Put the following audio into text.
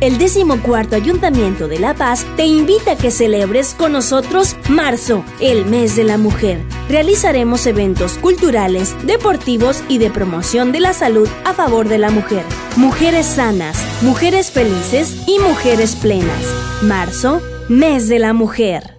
el decimocuarto Ayuntamiento de La Paz te invita a que celebres con nosotros marzo, el mes de la mujer. Realizaremos eventos culturales, deportivos y de promoción de la salud a favor de la mujer. Mujeres sanas, mujeres felices y mujeres plenas. Marzo, mes de la mujer.